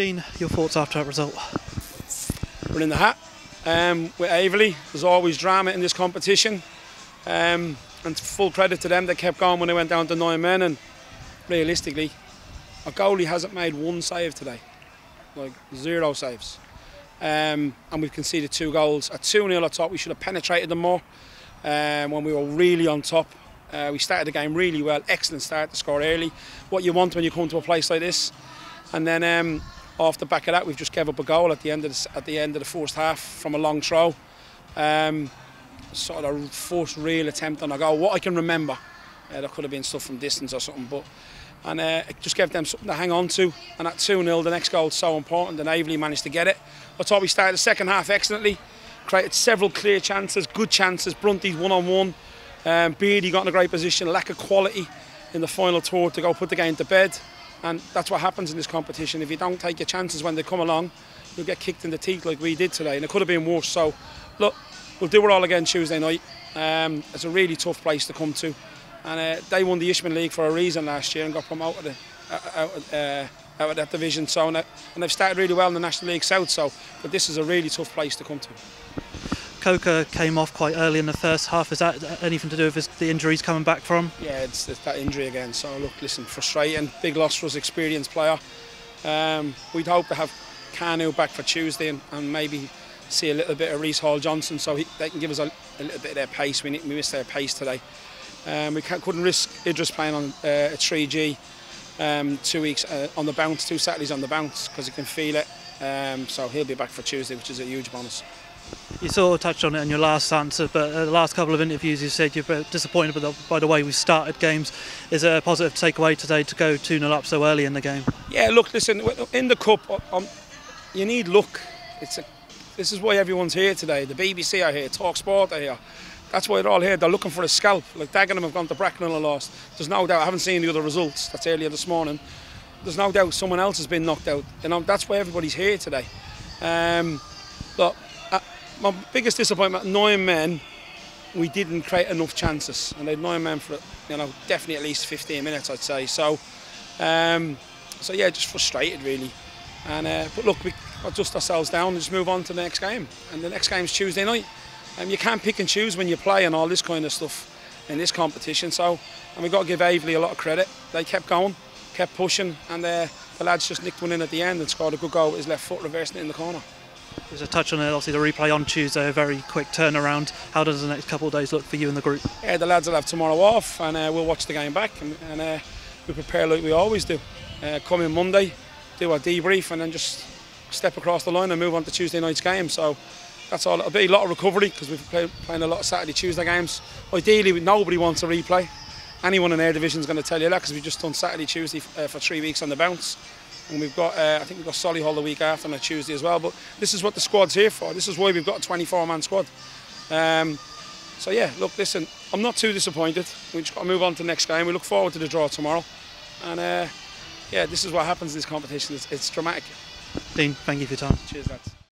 Dean, your thoughts after that result? We're in the hat um, with Aveley. There's always drama in this competition. Um, and full credit to them, they kept going when they went down to nine men. And realistically, our goalie hasn't made one save today, like zero saves. Um, and we've conceded two goals. At 2 0, I thought we should have penetrated them more um, when we were really on top. Uh, we started the game really well, excellent start to score early. What you want when you come to a place like this. And then um, off the back of that, we've just gave up a goal at the end of the, at the end of the first half from a long throw. Um, sort of first real attempt on a goal. What I can remember, uh, there could have been stuff from distance or something, but and uh, it just gave them something to hang on to. And at 2 0, the next goal is so important, and Aveley managed to get it. I thought we started the second half excellently, created several clear chances, good chances. Brunty's one on one. Um, Beardy got in a great position, lack of quality in the final tour to go put the game to bed. And that's what happens in this competition. If you don't take your chances when they come along, you'll get kicked in the teeth like we did today. And it could have been worse. So, look, we'll do it all again Tuesday night. Um, it's a really tough place to come to. And uh, they won the Ishman League for a reason last year and got promoted uh, out of, uh, out of that division. So, uh, and they've started really well in the National League South. So, but this is a really tough place to come to. Coker came off quite early in the first half. Is that anything to do with his, the injuries coming back from? Yeah, it's, it's, that injury again. So look, listen, frustrating. Big loss for his experienced player. Um, we'd hope to have Kanu back for Tuesday and, and maybe see a little bit of Reese Hall Johnson so he, they can give us a, a, little bit of their pace. We, need, we missed their pace today. Um, we couldn't risk Idris playing on uh, a 3G um, two weeks uh, on the bounce, two Saturdays on the bounce because he can feel it. Um, so he'll be back for Tuesday, which is a huge bonus. You sort of touched on it in your last answer, but uh, the last couple of interviews you said you're disappointed by the, by the way we started games. Is it a positive takeaway today to go 2 0 up so early in the game? Yeah, look, listen, in the Cup, um, you need luck. It's a, this is why everyone's here today. The BBC are here, Talk Sport are here. That's why they're all here. They're looking for a scalp. Like Dagenham have gone to Bracknell and lost. There's no doubt. I haven't seen the other results. That's earlier this morning. There's no doubt someone else has been knocked out. You know, that's why everybody's here today. Um, look, my biggest disappointment, nine men, we didn't create enough chances. And they had nine men for, you know, definitely at least 15 minutes, I'd say. So, um, so yeah, just frustrated really. And uh, But look, we adjust ourselves down and just move on to the next game. And the next game's Tuesday night. And um, you can't pick and choose when you play and all this kind of stuff in this competition. So, and we've got to give Aveley a lot of credit. They kept going, kept pushing, and uh, the lads just nicked one in at the end and scored a good goal with his left foot, reversing it in the corner. There's a touch on it, obviously the replay on Tuesday, a very quick turnaround. How does the next couple of days look for you and the group? Yeah, the lads will have tomorrow off and uh, we'll watch the game back and, and uh, we prepare like we always do. Uh, come in Monday, do a debrief and then just step across the line and move on to Tuesday night's game. So that's all. It'll be a lot of recovery because we've played playing a lot of Saturday, Tuesday games. Ideally, nobody wants a replay. Anyone in Air Division is going to tell you that because we've just done Saturday, Tuesday uh, for three weeks on the bounce and we've got uh, I think we've got Solihull the week after on a Tuesday as well. But this is what the squad's here for. This is why we've got a 24-man squad. Um, so yeah, look, listen, I'm not too disappointed. We just got to move on to the next game. We look forward to the draw tomorrow, and uh, yeah, this is what happens in this competition. It's, it's dramatic. Dean, thank you for your time. Cheers, lads.